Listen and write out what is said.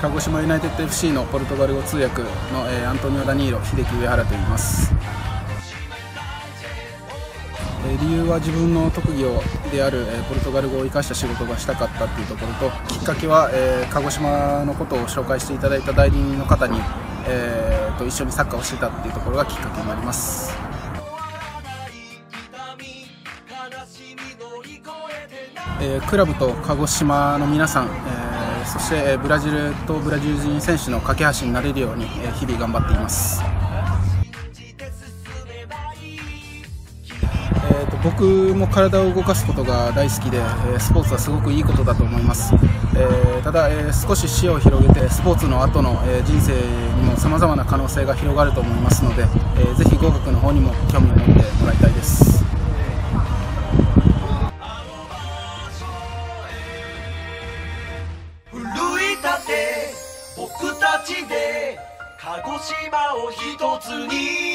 鹿児島ユナイテッド FC のポルトガル語通訳の、えー、アントニオ・ダニーロ秀樹上原と言います、えー、理由は自分の特技をである、えポルトガル語を生かした仕事がしたかったというところときっかけは、え鹿児島のことを紹介していただいた代理人の方に、えー、と一緒にサッカーをしてたっていうところがきっかけになります。えー、クラブと鹿児島の皆さん、えー、そして、え、ブラジルとブラジル人選手の架け橋になれるように、え、日々頑張っています。えーと、僕も体を動かすことが大好きで、えー、スポーツはすごくいいことだと思います、えー、ただ、えー、少し視野を広げてスポーツの後の、え人生にもさまざまな可能性が広がると思いますので、えー、ぜひ合格の方にも興味を持ってもらいたいです僕たちで鹿児島を一つに。